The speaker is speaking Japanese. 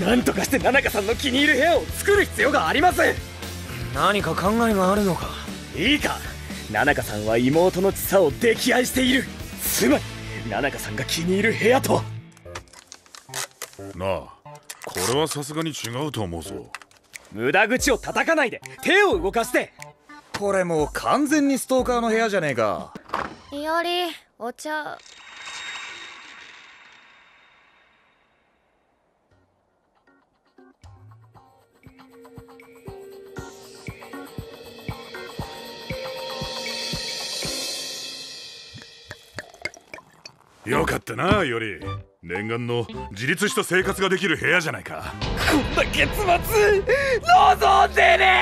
なんとかして奈々香さんの気に入る部屋を作る必要があります何か考えがあるのか。いいか。奈々香さんは妹の千佐を溺愛している。つまり奈々香さんが気に入る部屋と。なあこれはさすがに違うと思うぞ。無駄口を叩かないで手を動かして。これもう完全にストーカーの部屋じゃねえか。いおりお茶よかったなより。念願の自立した生活ができる部屋じゃないか。こんな結末望んでね